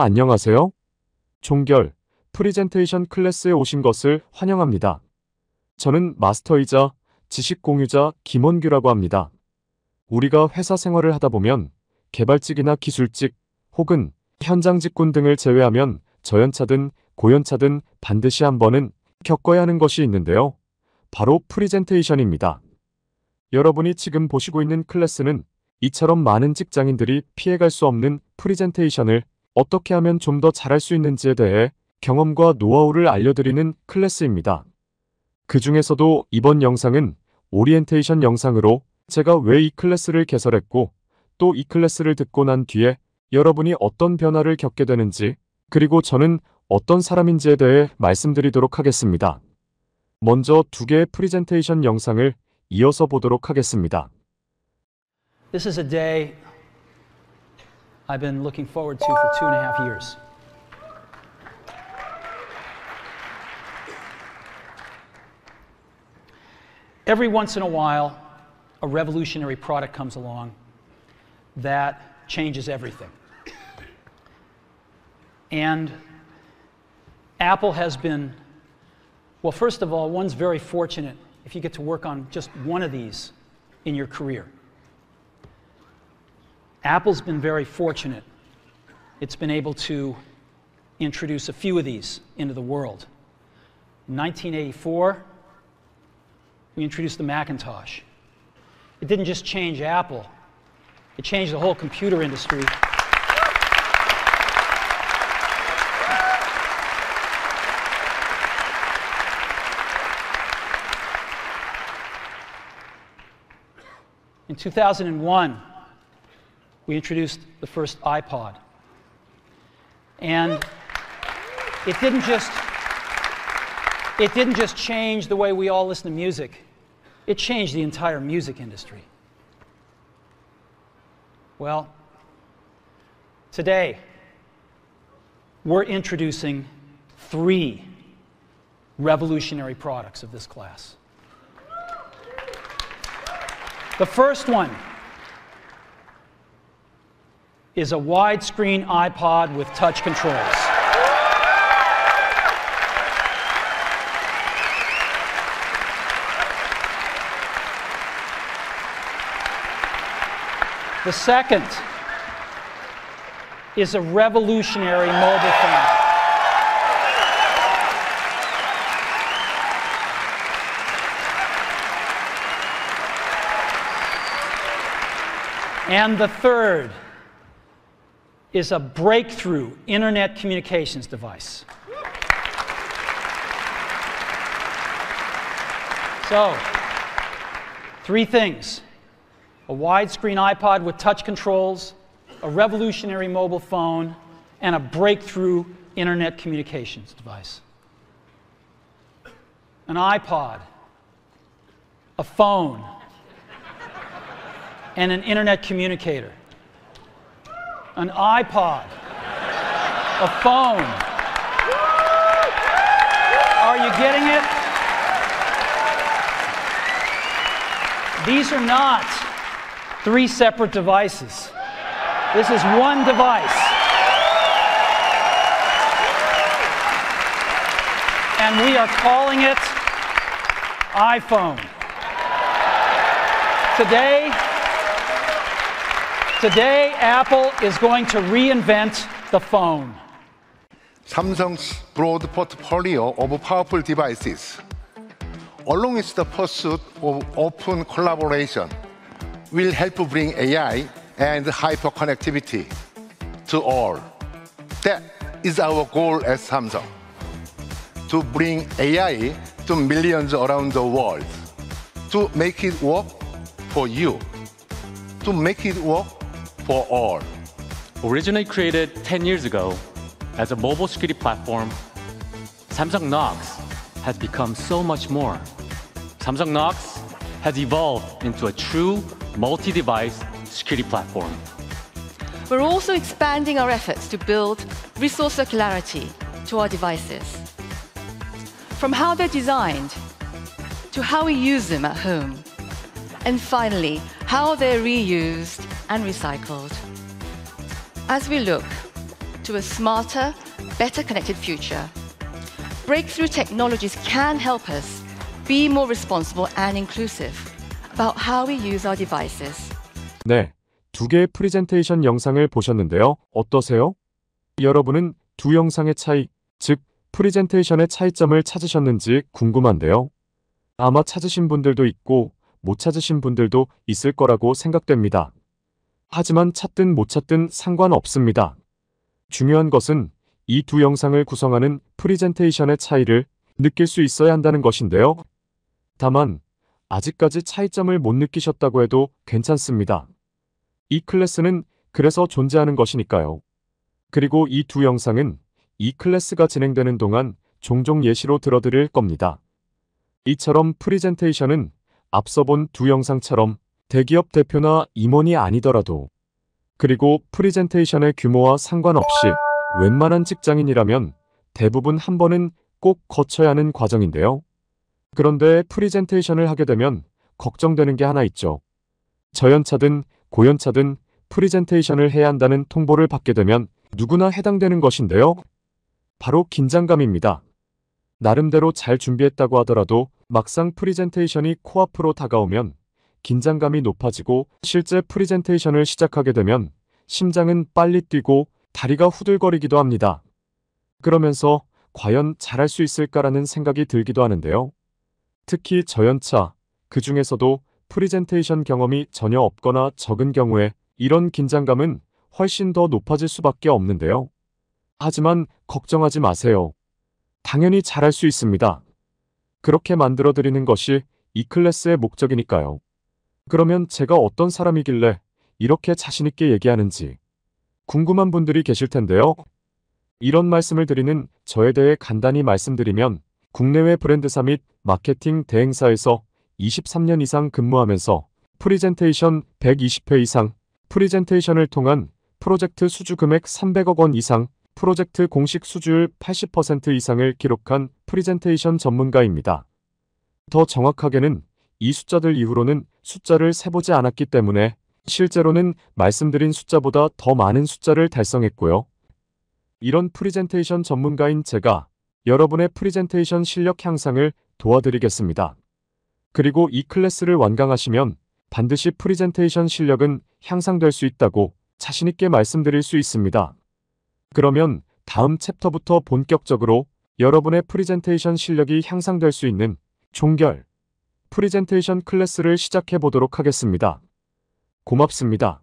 안녕하세요. 종결 프리젠테이션 클래스에 오신 것을 환영합니다. 저는 마스터이자 지식 공유자 김원규라고 합니다. 우리가 회사 생활을 하다 보면 개발직이나 기술직 혹은 현장 직군 등을 제외하면 저연차든 고연차든 반드시 한 번은 겪어야 하는 것이 있는데요. 바로 프리젠테이션입니다. 여러분이 지금 보시고 있는 클래스는 이처럼 많은 직장인들이 피해갈 수 없는 프리젠테이션을 어떻게 하면 좀 더 잘할 수 있는지에 대해 경험과 노하우를 알려드리는 클래스입니다. 그 중에서도 이번 영상은 오리엔테이션 영상으로 제가 왜 이 클래스를 개설했고 또 이 클래스를 듣고 난 뒤에 여러분이 어떤 변화를 겪게 되는지 그리고 저는 어떤 사람인지에 대해 말씀드리도록 하겠습니다. 먼저 두 개의 프리젠테이션 영상을 이어서 보도록 하겠습니다. This is a day I've been looking forward to for two and a half years. Every once in a while, a revolutionary product comes along that changes everything. And Apple has been, well, first of all, one's very fortunate if you get to work on just one of these in your career. Apple's been very fortunate. It's been able to introduce a few of these into the world. In 1984, we introduced the Macintosh. It didn't just change Apple, it changed the whole computer industry. In 2001, we introduced the first iPod. And it didn't just it didn't just change the way we all listen to music. It changed the entire music industry. Well, today we're introducing three revolutionary products of this class. The first one is a widescreen iPod with touch controls. The second is a revolutionary mobile phone. And the third is a breakthrough internet communications device. So, three things a widescreen iPod with touch controls, a revolutionary mobile phone, and a breakthrough internet communications device. An iPod, a phone, and an internet communicator. An iPod, a phone. Are you getting it? These are not three separate devices. This is one device. And we are calling it iPhone. Today, today Apple is going to reinvent the phone. Samsung's broad portfolio of powerful devices, along with the pursuit of open collaboration, will help bring AI and hyperconnectivity to all. That is our goal at Samsung to bring AI to millions around the world, to make it work for you, to make it work for all. Originally created 10 years ago as a mobile security platform, Samsung Knox has become so much more. Samsung Knox has evolved into a true multi device security platform. We're also expanding our efforts to build resource circularity to our devices. From how they're designed to how we use them at home. And finally, how they're reused and recycled. As we look to a smarter, better connected future. Breakthrough technologies can help us be more responsible and inclusive about how we use our devices. 네, 두 개의 프리젠테이션 영상을 보셨는데요. 어떠세요? 여러분은 두 영상의 차이, 즉 프리젠테이션의 차이점을 찾으셨는지 궁금한데요. 아마 찾으신 분들도 있고 못 찾으신 분들도 있을 거라고 생각됩니다. 하지만 찾든 못 찾든 상관없습니다. 중요한 것은 이 두 영상을 구성하는 프리젠테이션의 차이를 느낄 수 있어야 한다는 것인데요. 다만 아직까지 차이점을 못 느끼셨다고 해도 괜찮습니다. 이 클래스는 그래서 존재하는 것이니까요. 그리고 이 두 영상은 이 클래스가 진행되는 동안 종종 예시로 들어드릴 겁니다. 이처럼 프리젠테이션은 앞서 본 두 영상처럼 대기업 대표나 임원이 아니더라도 그리고 프리젠테이션의 규모와 상관없이 웬만한 직장인이라면 대부분 한 번은 꼭 거쳐야 하는 과정인데요. 그런데 프리젠테이션을 하게 되면 걱정되는 게 하나 있죠. 저연차든 고연차든 프리젠테이션을 해야 한다는 통보를 받게 되면 누구나 해당되는 것인데요. 바로 긴장감입니다. 나름대로 잘 준비했다고 하더라도 막상 프리젠테이션이 코앞으로 다가오면 긴장감이 높아지고 실제 프리젠테이션을 시작하게 되면 심장은 빨리 뛰고 다리가 후들거리기도 합니다. 그러면서 과연 잘할 수 있을까라는 생각이 들기도 하는데요. 특히 저연차, 그 중에서도 프리젠테이션 경험이 전혀 없거나 적은 경우에 이런 긴장감은 훨씬 더 높아질 수밖에 없는데요. 하지만 걱정하지 마세요. 당연히 잘할 수 있습니다. 그렇게 만들어 드리는 것이 이 클래스의 목적이니까요. 그러면 제가 어떤 사람이길래 이렇게 자신있게 얘기하는지 궁금한 분들이 계실 텐데요. 이런 말씀을 드리는 저에 대해 간단히 말씀드리면 국내외 브랜드사 및 마케팅 대행사에서 23년 이상 근무하면서 프리젠테이션 120회 이상, 프리젠테이션을 통한 프로젝트 수주 금액 300억 원 이상, 프로젝트 공식 수주율 80% 이상을 기록한 프리젠테이션 전문가입니다. 더 정확하게는 이 숫자들 이후로는 숫자를 세보지 않았기 때문에 실제로는 말씀드린 숫자보다 더 많은 숫자를 달성했고요. 이런 프리젠테이션 전문가인 제가 여러분의 프리젠테이션 실력 향상을 도와드리겠습니다. 그리고 이 클래스를 완강하시면 반드시 프리젠테이션 실력은 향상될 수 있다고 자신있게 말씀드릴 수 있습니다. 그러면 다음 챕터부터 본격적으로 여러분의 프리젠테이션 실력이 향상될 수 있는 종결 프리젠테이션 클래스를 시작해 보도록 하겠습니다. 고맙습니다.